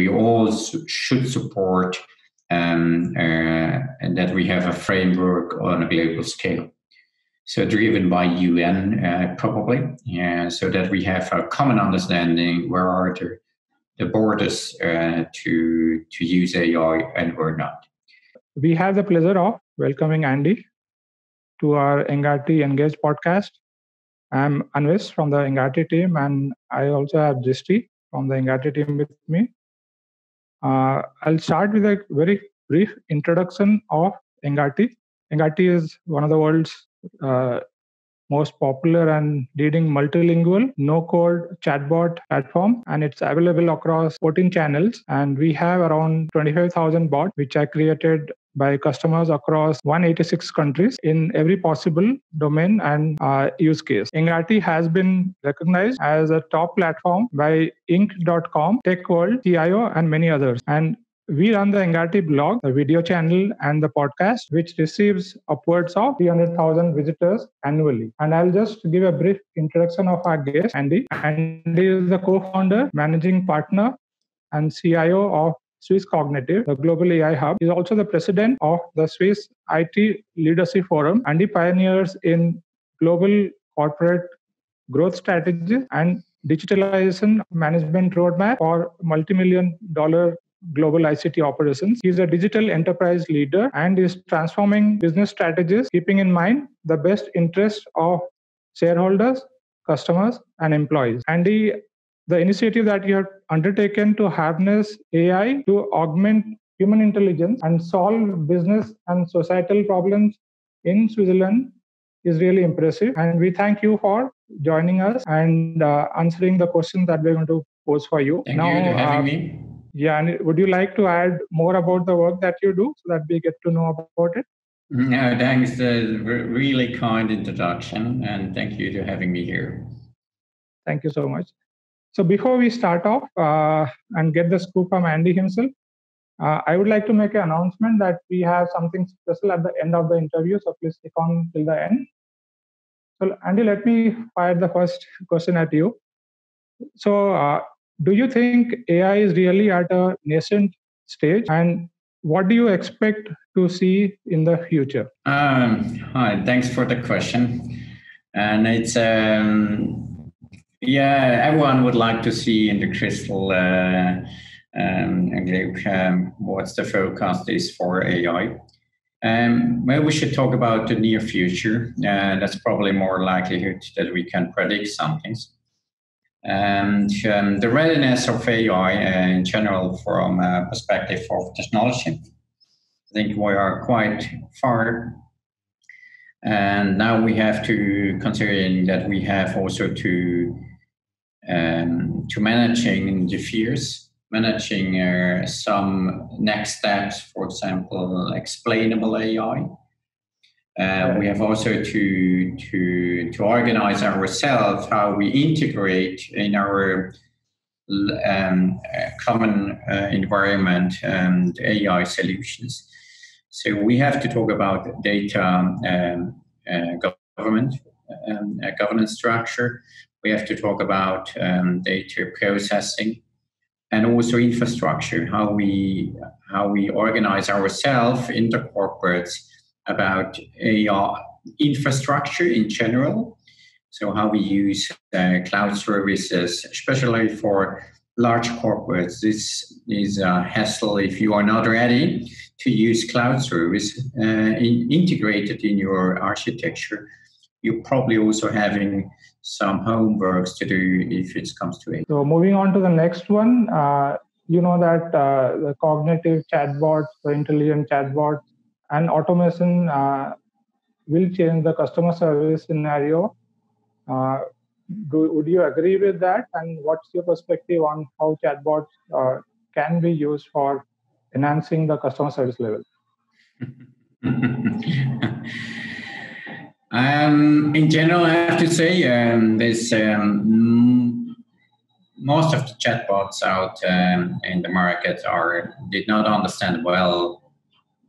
we all should support um, uh, and that we have a framework on a global scale. So driven by UN uh, probably, yeah, so that we have a common understanding where are the, the borders uh, to to use AI and where not. We have the pleasure of welcoming Andy to our Engati Engage podcast. I'm Anvis from the Engati team, and I also have Dristi from the Engati team with me. Uh, I'll start with a very brief introduction of Engati. Engati is one of the world's uh, most popular and leading multilingual no code chatbot platform and it's available across 14 channels and we have around 25000 bots which are created by customers across 186 countries in every possible domain and uh, use case. Engati has been recognized as a top platform by Inc.com, TechWorld, CIO, and many others. And we run the Engati blog, the video channel, and the podcast, which receives upwards of 300,000 visitors annually. And I'll just give a brief introduction of our guest, Andy. Andy is the co founder, managing partner, and CIO of Swiss Cognitive, the global AI hub, is also the president of the Swiss IT Leadership Forum. and Andy pioneers in global corporate growth strategies and digitalization management roadmap for multi-million dollar global ICT operations. He's a digital enterprise leader and is transforming business strategies, keeping in mind the best interests of shareholders, customers, and employees. Andy, the initiative that you have undertaken to harness AI to augment human intelligence and solve business and societal problems in Switzerland is really impressive. And we thank you for joining us and uh, answering the questions that we're going to pose for you. Thank now, you for having uh, me. Yeah, and would you like to add more about the work that you do so that we get to know about it? No, thanks. A really kind introduction, and thank you to having me here. Thank you so much. So before we start off uh, and get the scoop from Andy himself, uh, I would like to make an announcement that we have something special at the end of the interview. So please stick on till the end. So Andy, let me fire the first question at you. So uh, do you think AI is really at a nascent stage? And what do you expect to see in the future? Um, hi, thanks for the question. And it's, um, yeah, everyone would like to see in the crystal uh, um, um, what's the forecast is for AI. Um, maybe we should talk about the near future. Uh, that's probably more likelihood that we can predict some things. And um, the readiness of AI uh, in general from a perspective of technology, I think we are quite far. And now we have to considering that we have also to um, to managing the fears, managing uh, some next steps, for example, explainable AI, uh, we have also to to to organize ourselves how we integrate in our um, uh, common uh, environment and AI solutions. So we have to talk about data um, uh, government um, governance structure. We have to talk about um, data processing and also infrastructure. How we how we organize ourselves in the corporates about AI infrastructure in general. So, how we use uh, cloud services, especially for large corporates. This is a hassle if you are not ready to use cloud service uh, in, integrated in your architecture. You're probably also having some homeworks to do if it comes to it. So, moving on to the next one, uh, you know that uh, the cognitive chatbots, the intelligent chatbots, and automation uh, will change the customer service scenario. Uh, do, would you agree with that? And what's your perspective on how chatbots uh, can be used for enhancing the customer service level? um, in general, I have to say um, um, most of the chatbots out um, in the market are did not understand well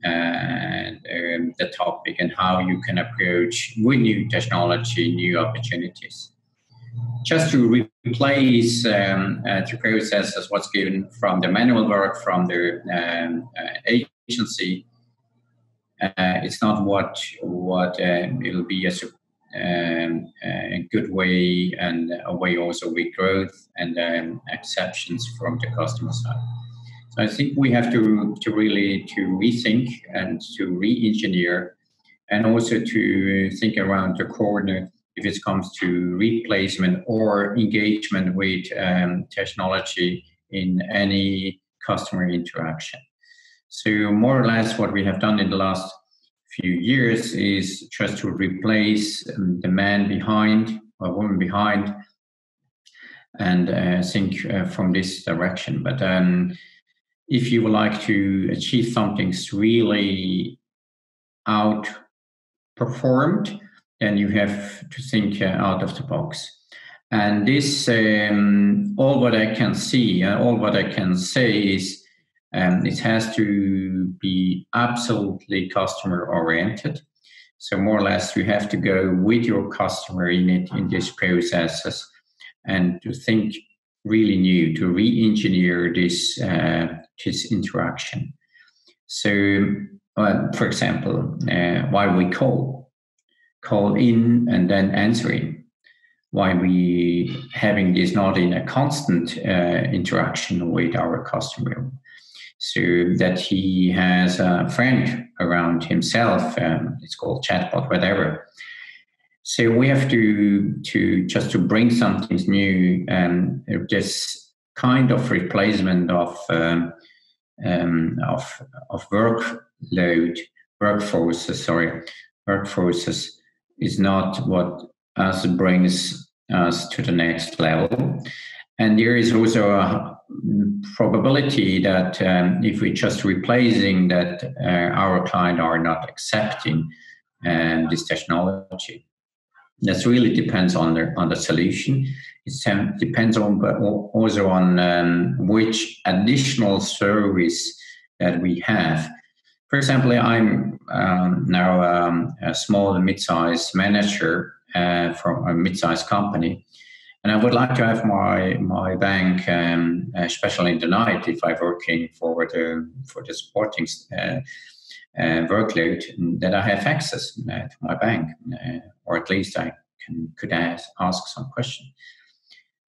and um, the topic and how you can approach with new technology, new opportunities. just to replace um, uh, the processes what's given from the manual work from the uh, agency. Uh, it's not what what uh, it'll be a, um, a good way and a way also with growth and um, exceptions from the customer side. So I think we have to to really to rethink and to re-engineer, and also to think around the corner if it comes to replacement or engagement with um, technology in any customer interaction. So, more or less, what we have done in the last few years is just to replace um, the man behind or woman behind and uh, think uh, from this direction. But um, if you would like to achieve something really outperformed, then you have to think uh, out of the box. And this, um, all what I can see, uh, all what I can say is um, it has to be absolutely customer oriented. So more or less, you have to go with your customer in it in these processes, and to think really new, to re-engineer this uh, this interaction. So, uh, for example, uh, why we call call in and then answering why we having this not in a constant uh, interaction with our customer so that he has a friend around himself um, it's called chatbot whatever so we have to to just to bring something new and um, this kind of replacement of um, um, of of workload workforces sorry workforces is not what us brings us to the next level. And there is also a probability that um, if we're just replacing that, uh, our client are not accepting um, this technology. That really depends on the on the solution. It depends on but also on um, which additional service that we have for example, I'm um, now um, a small and mid-sized manager uh, from a mid-sized company, and I would like to have my my bank, um, especially in the night, if I'm working for the for the supporting uh, uh, workload, that I have access uh, to my bank, uh, or at least I can could ask, ask some question.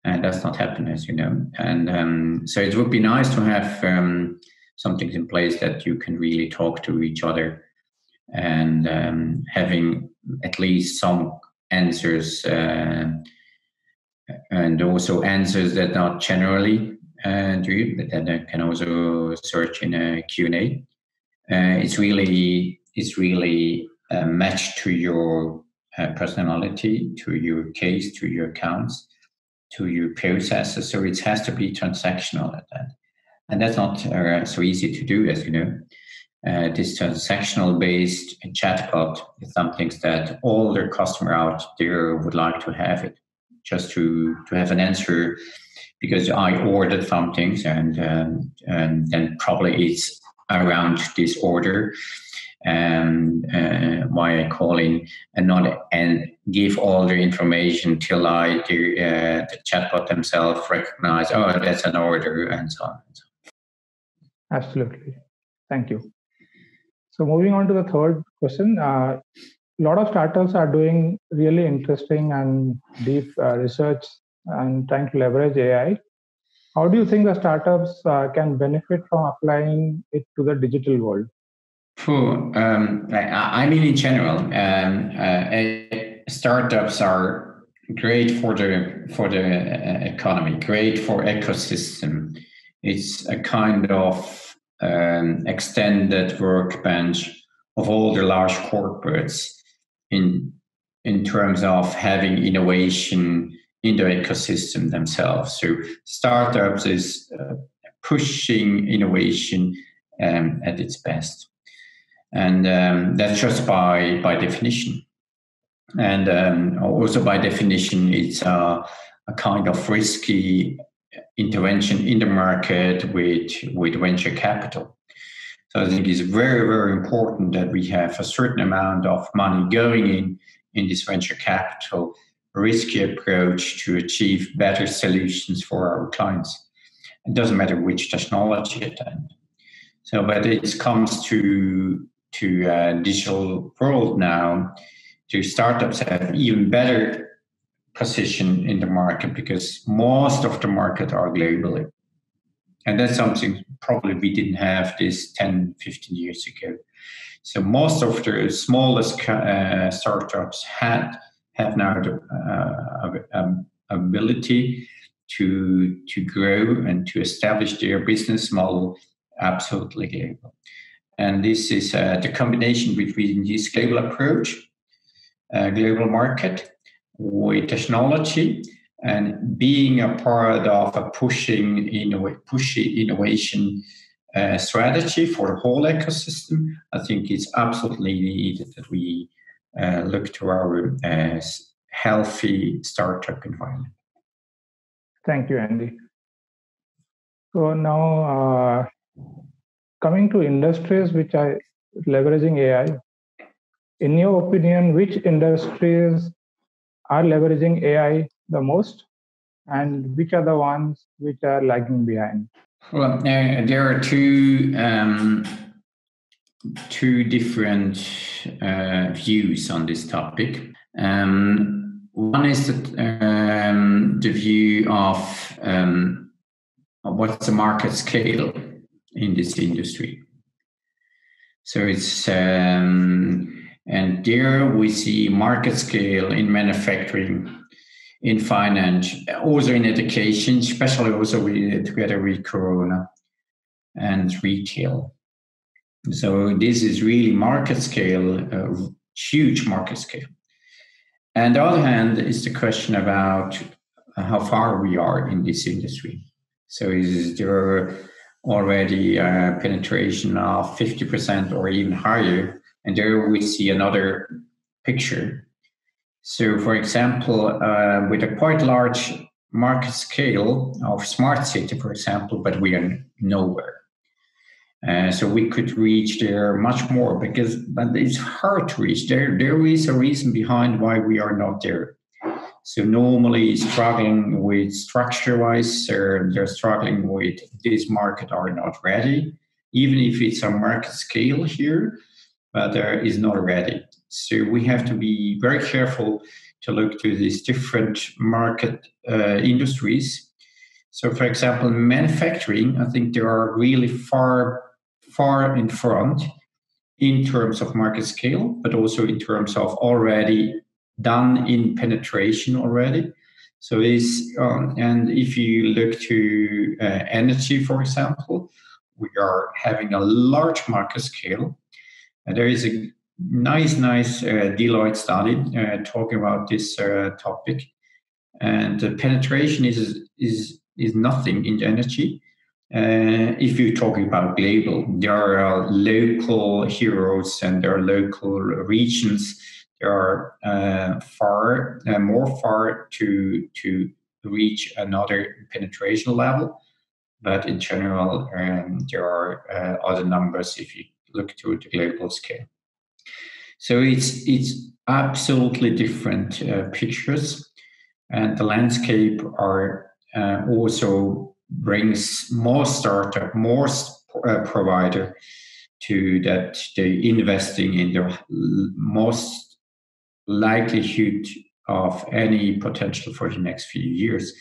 And that's not happening, as you know. And um, so it would be nice to have um, something in place that you can really talk to each other and um, having at least some answers uh, and also answers that not generally uh, but that I can also search in a Q&A. Uh, it's really it's really a match to your uh, personality, to your case, to your accounts, to your processes. So it has to be transactional at that. And that's not uh, so easy to do, as you know. Uh, this transactional based chatbot is something that all the customer out there would like to have it, just to, to have an answer because I ordered something and, um, and then probably it's around this order and uh, why I call in and not and give all the information till I do uh, the chatbot themselves recognize oh that's an order and so on. And so on. Absolutely. Thank you. So moving on to the third question, uh, a lot of startups are doing really interesting and deep uh, research and trying to leverage AI. How do you think the startups uh, can benefit from applying it to the digital world? Um, I, I, mean, in general, um, uh, startups are great for the for the uh, economy, great for ecosystem. It's a kind of um, extended workbench of all the large corporates in in terms of having innovation in the ecosystem themselves. So startups is uh, pushing innovation um, at its best, and um, that's just by by definition. And um, also by definition, it's a, a kind of risky intervention in the market with, with venture capital. So I think it's very, very important that we have a certain amount of money going in in this venture capital risky approach to achieve better solutions for our clients. It doesn't matter which technology at end. So, but it comes to to a digital world now, to startups have even better position in the market because most of the market are globally. And that's something probably we didn't have this 10, 15 years ago. So most of the smallest uh, startups had have now the uh, ability to to grow and to establish their business model absolutely global. And this is uh, the combination between this global approach, uh, global market, with technology, and being a part of a pushing innov- pushy innovation uh, strategy for the whole ecosystem, I think it's absolutely needed that we uh, look to our uh, healthy startup environment. Thank you, Andy. So now, uh, coming to industries which are leveraging AI, in your opinion, which industries are leveraging AI the most, and which are the ones which are lagging behind? Well, uh, there are two um, two different uh, views on this topic. Um, one is the, um, the view of, um, what's the market scale in this industry. So it's um, and there we see market scale in manufacturing, in finance, also in education, especially also with, together with Corona and retail. So this is really market scale, uh, huge market scale. And the other hand is the question about how far we are in this industry. So is there already a penetration of 50% or even higher? And there we see another picture. So, for example, uh, with a quite large market scale of smart city, for example, but we are nowhere. Uh, so we could reach there much more because but it's hard to reach. There there is a reason behind why we are not there. So normally struggling with structure wise or they're struggling with this market are not ready. Even if it's a market scale here there is not ready so we have to be very careful to look to these different market uh, industries so for example manufacturing i think there are really far far in front in terms of market scale, but also in terms of already done in penetration already. So is um, and if you look to uh, energy, for example, we are having a large market scale. There is a nice, nice uh, Deloitte study uh, talking about this uh, topic, and the penetration is is is nothing in energy. Uh, if you're talking about global, there are local heroes and there are local regions. There are far more far to to reach another penetration level, but in general, um, there are uh, other numbers if you look to the global scale. So it's it's absolutely different uh, pictures, and the landscape are uh, also brings more startup, more uh, provider to that they investing in the most likelihood of any potential for the next few years.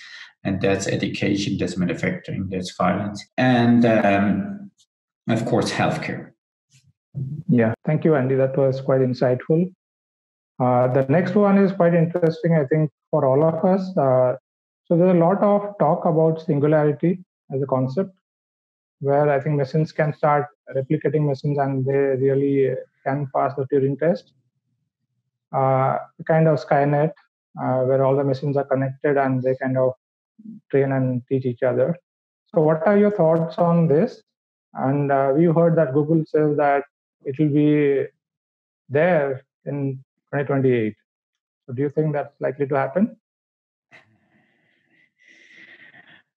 And that's education, that's manufacturing, that's finance, and um, of course, healthcare. Yeah, thank you, Andy. That was quite insightful. Uh, the next one is quite interesting, I think, for all of us. Uh, so there's a lot of talk about singularity as a concept, where I think machines can start replicating machines and they really can pass the Turing test. Uh, kind of Skynet, uh, where all the machines are connected and they kind of train and teach each other. So, what are your thoughts on this? And uh, we heard that Google says that it will be there in 2028. So, do you think that's likely to happen?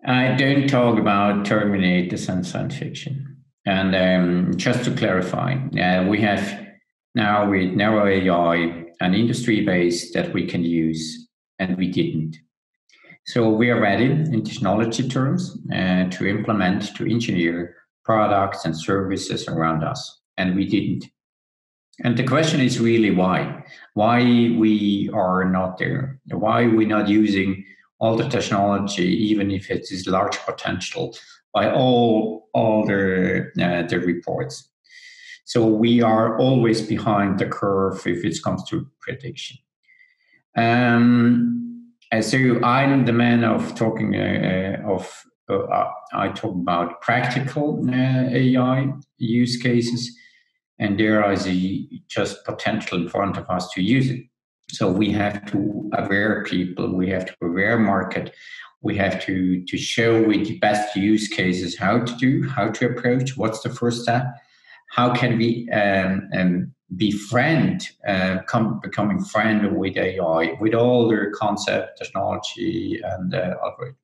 I don't talk about Terminators and science fiction. And um, just to clarify, uh, we have now with narrow AI an industry base that we can use and we didn't. So we are ready in technology terms uh, to implement, to engineer products and services around us, and we didn't. And the question is really why? Why we are not there? Why we not using all the technology, even if it is large potential, by all all the uh, the reports? So we are always behind the curve if it comes to prediction. Um, so I'm the man of talking uh, uh of uh, I talk about practical uh, AI use cases, and there is a just potential in front of us to use it. So we have to aware people, we have to aware market, we have to to show with the best use cases how to do, how to approach, what's the first step, how can we um, um, befriend, uh, come, becoming friend with AI, with all their concept, technology, and uh, algorithm.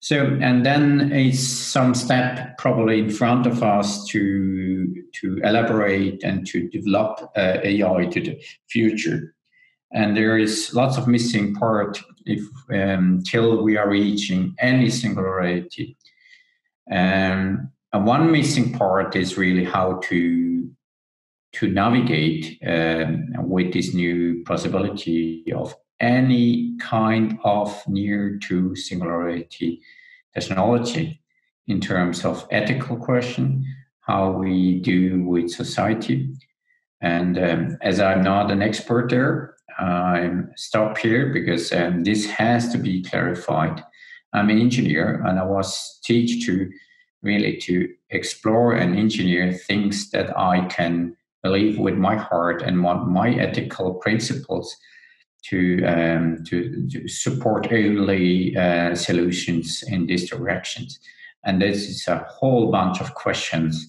So, and then it's some step probably in front of us to to elaborate and to develop uh, AI to the future. And there is lots of missing part if um, till we are reaching any singularity. Um, and one missing part is really how to to navigate um, with this new possibility of any kind of near to singularity technology in terms of ethical question, how we do with society. And um, as I'm not an expert there, I stop here because um, this has to be clarified. I'm an engineer and I was teach to really to explore and engineer things that I can believe with my heart and want my ethical principles to um, to, to, support only uh, solutions in these directions. And this is a whole bunch of questions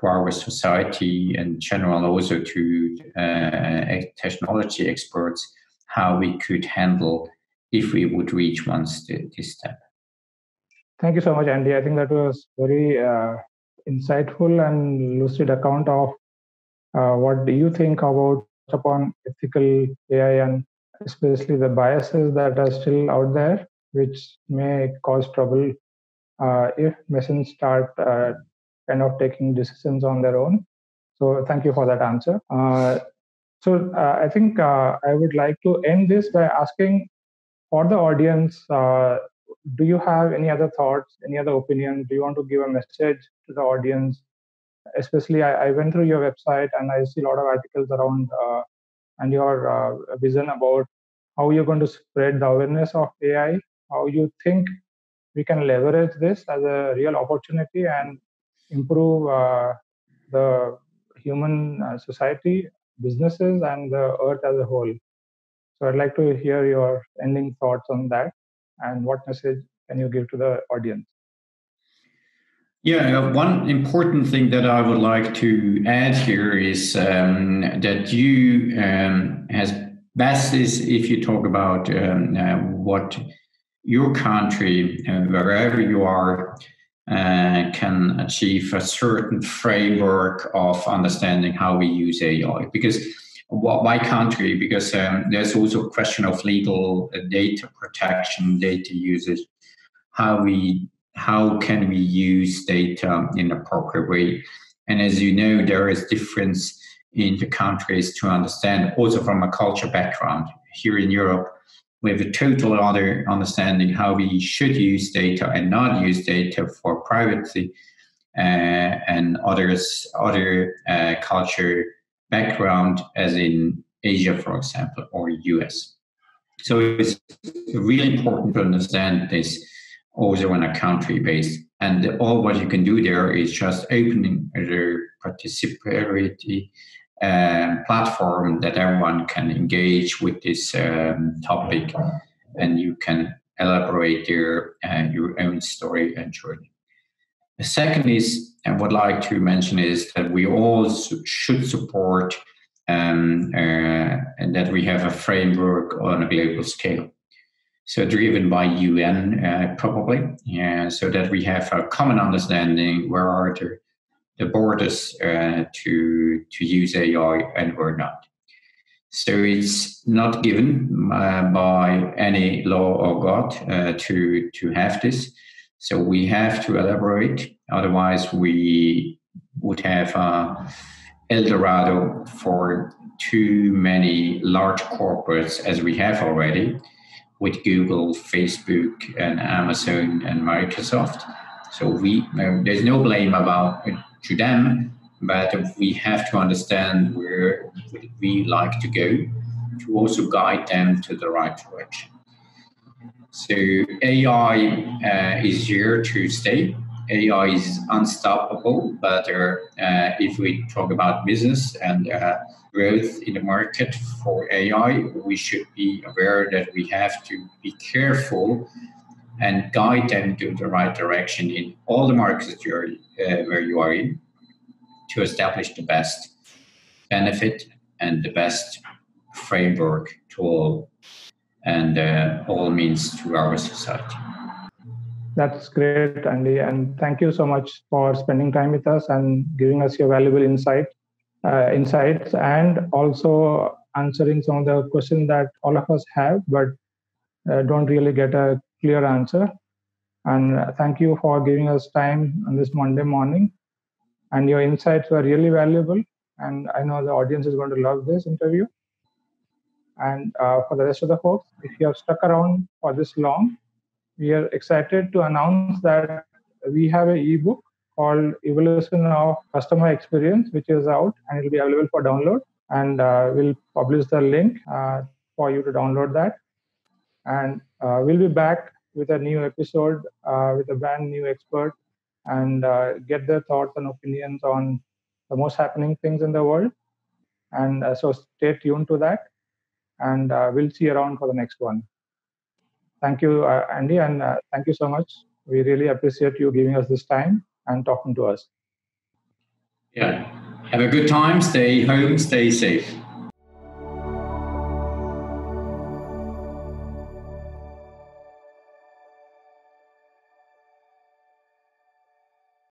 to our society and general also to uh, technology experts how we could handle if we would reach once this step. Thank you so much, Andy. I think that was very uh, insightful and lucid account of uh, what do you think about upon ethical AI and especially the biases that are still out there, which may cause trouble uh, if machines start uh, kind of taking decisions on their own. So thank you for that answer. Uh, so uh, I think I would like to end this by asking for the audience do you have any other thoughts, any other opinions? Do you want to give a message to the audience? Especially, I, I went through your website and I see a lot of articles around uh, and your uh, vision about how you're going to spread the awareness of AI, how you think we can leverage this as a real opportunity and improve uh, the human uh, society, businesses, and the earth as a whole. So I'd like to hear your ending thoughts on that and what message can you give to the audience? Yeah, uh, one important thing that I would like to add here is um, that you, um, as best is if you talk about um, uh, what your country, uh, wherever you are, uh, can achieve a certain framework of understanding how we use AI. Because why country? Because um, there's also a question of legal uh, data protection, data usage, how we how can we use data in a proper way. And as you know, there is difference in the countries to understand, also from a culture background. Here in Europe, we have a total other understanding how we should use data and not use data for privacy, uh, and others other uh, culture background as in Asia, for example, or US. So it's really important to understand this also on a country base. And all what you can do there is just opening the participatory uh, platform that everyone can engage with this um, topic, and you can elaborate your uh, your own story and journey. The second is, and what I'd like to mention is that we all should support um, uh, and that we have a framework on a global scale. So driven by UN, uh, probably, so that we have a common understanding where are the, the borders uh, to to use AI and where not. So it's not given uh, by any law or God uh, to to have this. So we have to elaborate. Otherwise, we would have a El Dorado for too many large corporates as we have already with Google, Facebook, and Amazon and Microsoft. So we uh, there's no blame about to them, but we have to understand where we like to go to also guide them to the right direction. So AI uh, is here to stay. AI is unstoppable, but uh, if we talk about business and uh, growth in the market for AI, we should be aware that we have to be careful and guide them to the right direction in all the markets you're, uh, where you are in to establish the best benefit and the best framework to all and uh, all means to our society. That's great, Andy, and thank you so much for spending time with us and giving us your valuable insight, uh, insights, and also answering some of the questions that all of us have, but uh, don't really get a clear answer. And thank you for giving us time on this Monday morning. And your insights were really valuable. And I know the audience is going to love this interview. And uh, for the rest of the folks, if you have stuck around for this long, we are excited to announce that we have an ebook called Evolution of Customer Experience, which is out and it will be available for download. And uh, we'll publish the link uh, for you to download that. And uh, we'll be back with a new episode uh, with a brand new expert and uh, get their thoughts and opinions on the most happening things in the world. And so stay tuned to that and uh, we'll see you around for the next one. Thank you, uh, Andy, and uh, thank you so much. We really appreciate you giving us this time and talking to us. Yeah. Have a good time. Stay home. Stay safe.